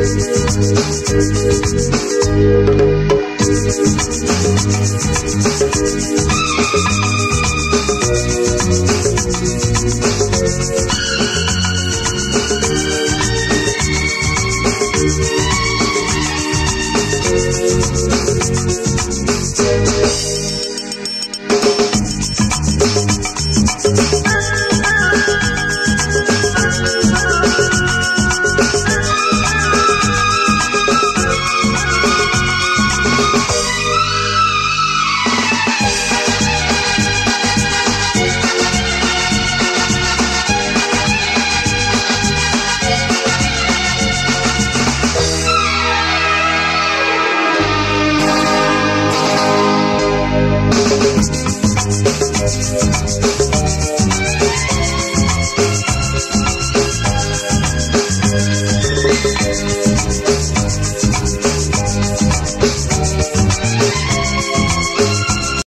Thank